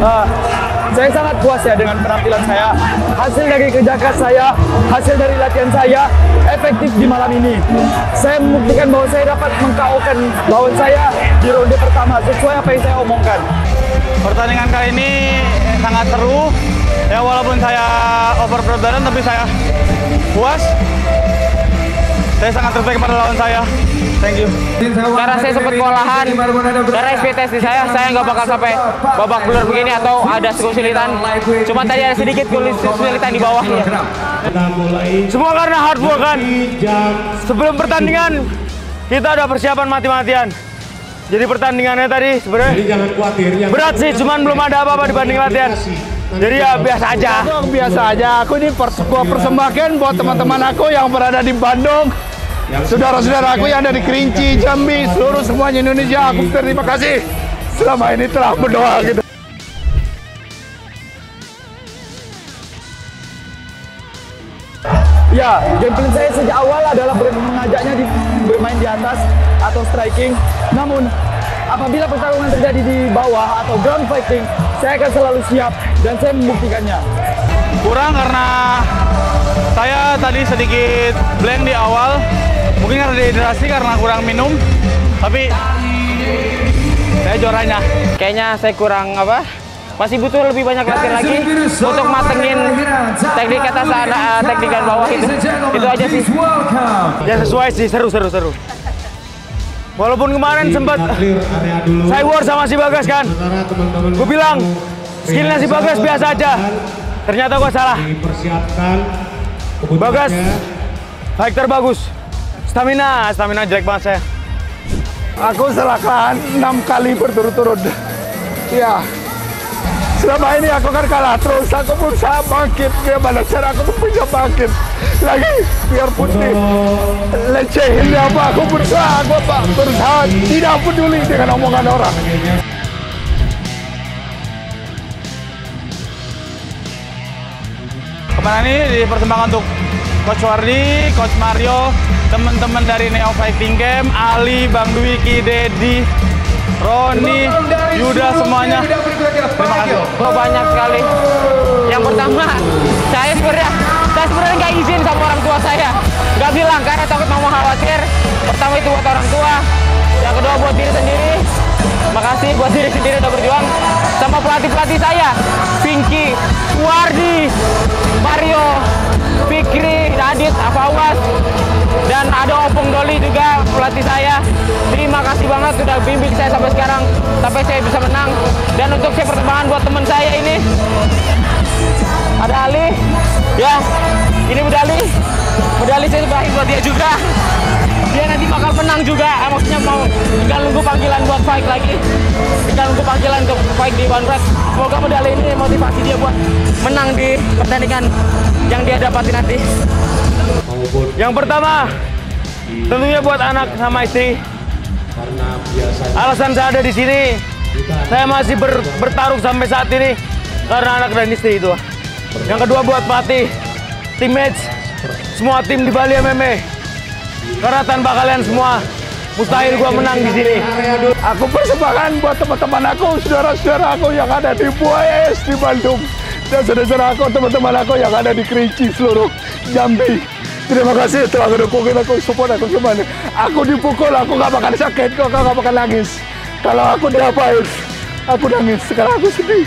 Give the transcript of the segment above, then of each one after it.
Uh, saya sangat puas ya dengan penampilan saya. Hasil dari kerja keras saya, hasil dari latihan saya, efektif di malam ini. Saya membuktikan bahwa saya dapat mengkaokan lawan saya di ronde pertama sesuai apa yang saya omongkan. Pertandingan kali ini sangat seru. Ya walaupun saya over tapi saya puas. Saya sangat terbaik pada lawan saya. Thank you. Karena saya sempat kewalahan, karena ekspektasi saya, saya nggak bakal sampai babak belur begini atau ada kesulitan. Cuma tadi ada sedikit kesulitan di bawahnya. Semua karena hard work kan. Sebelum pertandingan kita ada persiapan mati-matian. Jadi pertandingannya tadi sebenarnya berat sih, cuman belum ada apa-apa dibanding latihan. Jadi ya biasa aja. Biasa aja. Aku ini pers gua persembahkan buat teman-teman aku yang berada di Bandung, saudara-saudara aku yang ada di Kerinci, Jambi, seluruh semuanya Indonesia. Aku terima kasih selama ini telah berdoa gitu. Ya, game plan saya sejak awal adalah mengajaknya di, bermain di atas atau striking. Namun, apabila pertarungan terjadi di bawah atau ground fighting, saya akan selalu siap dan saya membuktikannya. Kurang karena saya tadi sedikit blank di awal. Mungkin karena dehidrasi karena kurang minum. Tapi saya juaranya. Kayaknya saya kurang apa? Masih butuh lebih banyak latihan lagi untuk matengin teknik atas uh, teknik dan bawah itu. Itu aja sih. Ya sesuai sih, seru seru seru. Walaupun kemarin sempat saya war sama si Bagas kan. Gue bilang skillnya si Bagas biasa aja. Ternyata gue salah. dipersiapkan Bagas fighter bagus. Stamina, stamina jelek banget saya. Aku selangkahan enam kali berturut-turut. Ya, selama ini aku kan kalah terus. Aku berusaha bangkit. Gimana cara aku tuh bisa bangkit lagi? Biarpun di lecehin apa, aku berusaha. Aku apa, berusaha tidak peduli dengan omongan orang. Kemarin ini dipersembahkan untuk Coach Wardi, Coach Mario, teman-teman dari Neo Fighting Game, Ali, Bang Dwiki, Dedi, Roni, Yuda semuanya. Terima kasih. Oh, banyak sekali. Yang pertama, saya sebenarnya saya sebenarnya nggak izin sama orang tua saya. Nggak bilang karena takut mama khawatir. Pertama itu buat orang tua. Yang kedua buat diri sendiri. Makasih buat diri sendiri udah berjuang. Sama pelatih-pelatih saya. Pinky, Wardi, Mario, Fikri, Adit, Afawas, dan ada Opung Doli juga pelatih saya. Terima kasih banget sudah bimbing saya sampai sekarang, sampai saya bisa menang. Dan untuk saya pertemuan buat teman saya ini, ada Ali, ya, ini medali, medali saya sebahin buat dia juga. Dia nanti bakal menang juga, Ah, maksudnya mau tinggal nunggu panggilan buat fight lagi, tinggal nunggu panggilan untuk fight di One Red. Semoga medali ini motivasi dia buat menang di pertandingan yang dia dapati nanti. Yang pertama, tentunya buat anak sama istri. Alasan saya ada di sini, saya masih ber- bertarung sampai saat ini karena anak dan istri itu. Yang kedua buat pelatih, teammates, semua tim di Bali MMA. Karena tanpa kalian semua, mustahil gua menang di sini. Aku persembahkan buat teman-teman aku, saudara-saudara aku yang ada di Buayes di Bandung. Dan saudara-saudara aku, teman-teman aku yang ada di Kerinci, seluruh Jambi. Terima kasih telah mendukungin aku, support aku gimana. Aku dipukul, aku gak bakal sakit, kok gak bakal nangis. Kalau aku diapain, aku nangis. Sekarang aku sedih.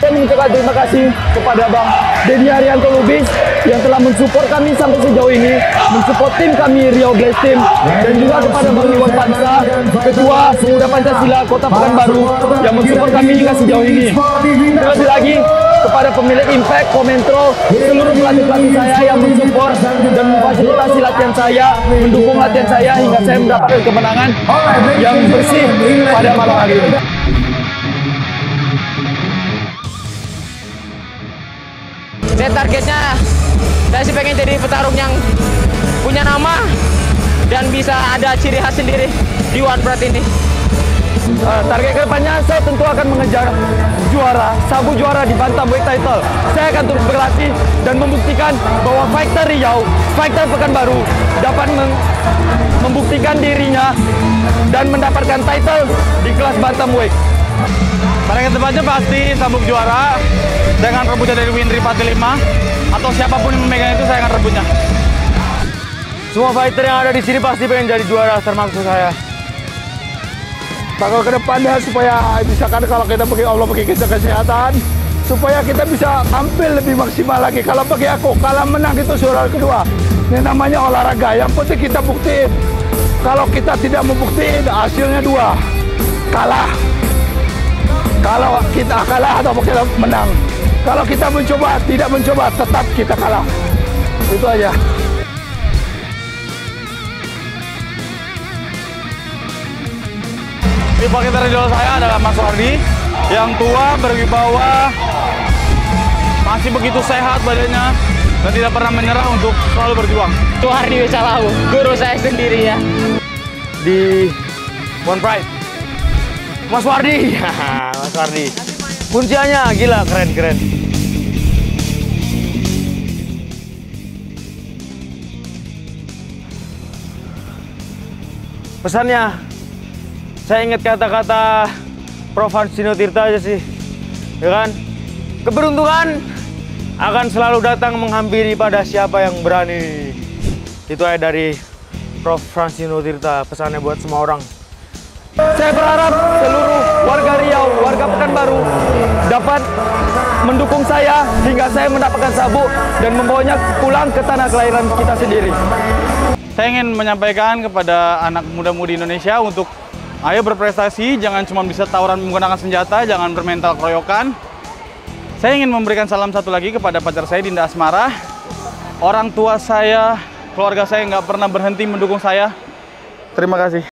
Saya mengucapkan terima kasih kepada Bang Denny Arianto Lubis yang telah mensupport kami sampai sejauh ini, mensupport tim kami Rio Blaze Team, dan juga kepada Bang Iwan Pansa, Ketua Pemuda Pancasila Kota Pekanbaru yang mensupport kami hingga sejauh ini. Terlebih lagi kepada pemilik Impact, Komentro, seluruh pelatih-pelatih saya yang mensupport dan memfasilitasi latihan saya, mendukung latihan saya hingga saya mendapatkan kemenangan yang bersih pada malam hari ini. Saya targetnya, saya sih pengen jadi petarung yang punya nama dan bisa ada ciri khas sendiri di One Pride ini. Uh, target ke depannya saya tentu akan mengejar juara, sabu juara di bantamweight title. Saya akan terus berlatih dan membuktikan bahwa fighter Riau, fighter Pekanbaru dapat meng- membuktikan dirinya dan mendapatkan title di kelas bantamweight. Pada ke depannya pasti sabuk juara dengan rebutnya dari Winry 45 atau siapa pun yang memegang itu saya akan rebutnya. Semua fighter yang ada di sini pasti pengen jadi juara termasuk saya. Bakal ke depannya supaya misalkan kalau kita bagi Allah bagi kita kesehatan supaya kita bisa tampil lebih maksimal lagi. Kalau bagi aku kalah menang itu suara kedua. Ini namanya olahraga. Yang penting kita buktiin. Kalau kita tidak membuktiin hasilnya dua. Kalah. Kalau kita kalah atau kita menang. Kalau kita mencoba tidak mencoba tetap kita kalah. Itu aja. Rival kita idola saya adalah Mas Wardi yang tua, berwibawa, masih begitu sehat badannya dan tidak pernah menyerah untuk selalu berjuang. Tuhardi Wisalau, guru saya sendiri ya. di One Pride. Mas Wardi, Mas Wardi. Kunciannya gila keren keren. Pesannya, saya ingat kata-kata Prof. Hansino Tirta aja sih, ya kan? Keberuntungan akan selalu datang menghampiri pada siapa yang berani. Itu aja dari Prof. Fransino Tirta, pesannya buat semua orang. Saya berharap seluruh warga Riau, warga Pekanbaru dapat mendukung saya hingga saya mendapatkan sabuk dan membawanya pulang ke tanah kelahiran kita sendiri. Saya ingin menyampaikan kepada anak muda-mudi Indonesia untuk ayo berprestasi, jangan cuma bisa tawuran menggunakan senjata, jangan bermental keroyokan. Saya ingin memberikan salam satu lagi kepada pacar saya Dinda Asmara. Orang tua saya, keluarga saya nggak pernah berhenti mendukung saya. Terima kasih.